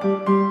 Música